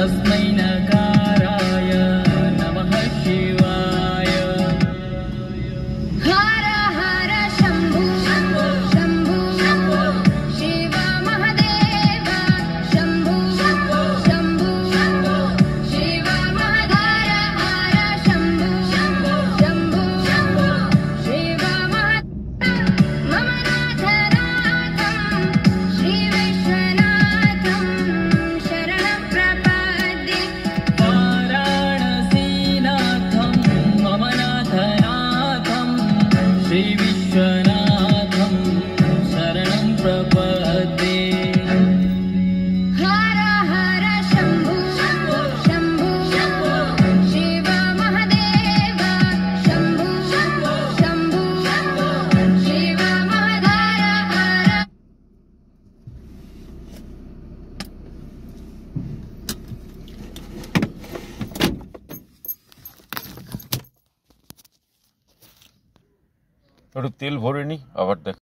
तस्मै नकाराय नमः शिवाय। श्रीविश्वनाथं शरणं प्रपद्ये একটু তেল ভরে নি আবার দেখ